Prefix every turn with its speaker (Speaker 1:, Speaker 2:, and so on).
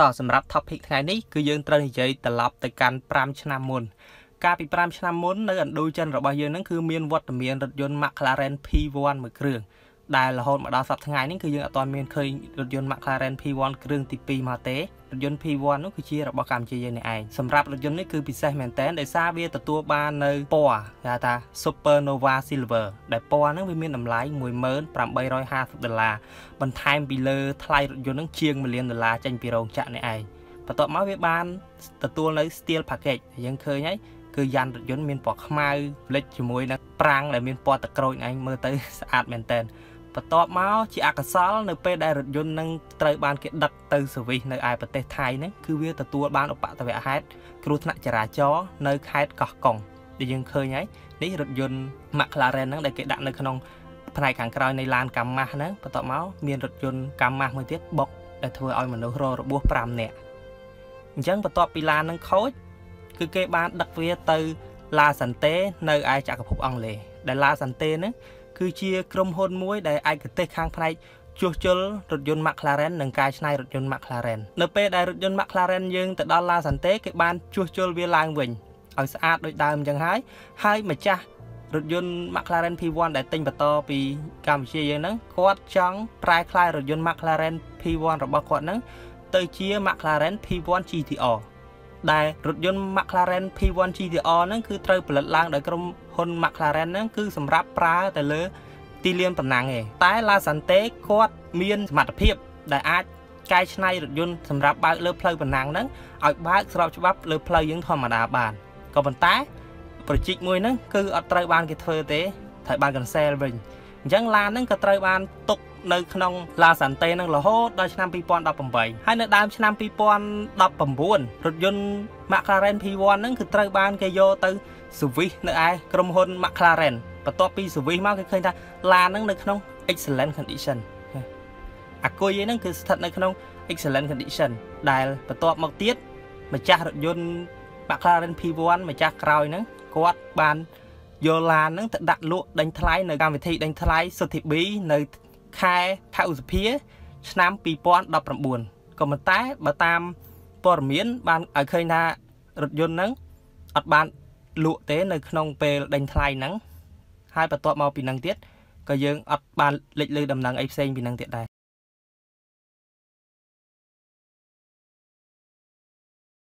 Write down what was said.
Speaker 1: តសម្រាប់ topic ថ្ងៃនេះគឺយើងត្រូវនិយាយត្រឡប់ទៅកាន់5ឆ្នាំមុនកាលពី5ឆ្នាំមុននៅឥណ្ឌូចិនរបស់យើងហ្នឹងគឺមានវត្តមានរថយន្ត McLaren P1 មួយគ្រឿង ដែលរហូតមកដល់សប្តាហ៍ថ្ងៃនេះគឺយើងអត់ទាន់មានឃើញរថយន្ត McLaren P1 គ្រឿងទី2មកទេរថយន្ត P1 នោះគឺជារបស់កម្ពុជាយើងនេះឯងសម្រាប់រថយន្តនេះគឺពិសេសមែនតើដោយសារវាទទួលបាននៅពណ៌គេហៅថា Supernova Silver ដែលពណ៌ហ្នឹងវាមានតម្លៃ1850ដុល្លារបន្ថែមពីលើថ្លៃរថយន្តហ្នឹងជាង1លានដុល្លារចេញពីរោងចក្រនេះឯងបន្ទាប់មកវាបានទទួលនៅ steel package យើងឃើញហើយគឺយ៉ានរថយន្តមានពណ៌ខ្មៅផ្លិចជាមួយនឹងប្រាំងដែលមានពណ៌ទឹកក្រូចឯងមើលទៅស្អាតមែនតើ បន្ទាប់មកជាអកុសល នៅពេលដែលរថយន្តនឹងត្រូវបានគេដឹកទៅសវិសនៅឯប្រទេសថៃហ្នឹងគឺវាទទួលបានឧបទ្ទវហេតុគ្រោះថ្នាក់ចរាចរណ៍នៅខេត្តកោះកុងដែលយើងឃើញហើយនេះរថយន្ត McLaren ហ្នឹងដែលគេដាក់នៅក្នុងផ្នែកខាងក្រោយនៃឡានកាម៉ាស់ហ្នឹងបន្ទាប់មកមានរថយន្តកាម៉ាស់មួយទៀតបុកដែលធ្វើឲ្យមនុស្សរងរបួស5នាក់អញ្ចឹងបន្ទាប់ពីឡានហ្នឹងខូចគឺគេបានដឹកវាទៅឡាសាន់តេនៅឯចក្រភពអង់គ្លេសដែលឡាសាន់តេហ្នឹង គឺជាក្រុមហ៊ុនមួយដែលឯកទេសខាងផ្នែកជួសជុលរថយន្ត McLaren និងកែច្នៃរថយន្ត McLaren នៅពេលដែលរថយន្ត McLaren យើងទៅដល់ La Sante គេបានជួសជុលវាឡើងវិញឲ្យស្អាតដូចដើមអញ្ចឹងហើយហើយម្ចាស់រថយន្ត McLaren P1 ដែលទិញបន្តពីកម្ពុជាយើងហ្នឹងគាត់ចង់ប្រែក្លាយរថយន្ត McLaren P1 របស់គាត់ហ្នឹងទៅជា McLaren P1 GTR ដែលរថយន្ត McLaren P1 GTR ហ្នឹងគឺត្រូវផលិតឡើងដោយក្រុមហ៊ុន McLaren ហ្នឹងគឺសម្រាប់ប្រើទៅលើទីលានប្រណាំងឯងតែ Lasante គាត់មានសមត្ថភាពដែលអាចកែច្នៃរថយន្តសម្រាប់បើកលើផ្លូវប្រណាំងហ្នឹងឲ្យបើកស្របច្បាប់លើផ្លូវយើងធម្មតាបានក៏ប៉ុន្តែប្រជិកមួយហ្នឹងគឺអត់ត្រូវបានគេធ្វើទេត្រូវបាន cancel វិញអញ្ចឹងឡានហ្នឹងក៏ត្រូវបានទុក នៅក្នុង La Sante នឹងរហូតដល់ឆ្នាំ2018ហើយនៅដើមឆ្នាំ2019រថយន្ត McLaren P1 ហ្នឹងគឺត្រូវបានគេយកទៅ service នៅឯក្រុមហ៊ុន McLaren បន្ទាប់ពី service មកគេឃើញថាឡានហ្នឹងនៅក្នុង excellent condition អាគុយហ្នឹងគឺស្ថិតនៅក្នុង excellent condition ដែលបន្ទាប់មកទៀតម្ចាស់រថយន្ត McLaren P1 ម្ចាស់ក្រោយហ្នឹងគាត់បានយកឡានហ្នឹងទៅដាក់លក់ដេញថ្លៃនៅកម្មវិធីដេញថ្លៃសុទ្ធិ B នៅ ខែខែឧសភា ឆ្នាំ2019ក៏ប៉ុន្តែបើតាមព័ត៌មាន បានឲ្យឃើញថារថយន្តហ្នឹងអត់បានលក់ទេនៅក្នុងពេលដេញថ្លៃហ្នឹងហើយបន្ទាប់មកពីហ្នឹងទៀតក៏យើងអត់បានលេចលើដំណឹងអីផ្សេងពីហ្នឹងទៀតដែរ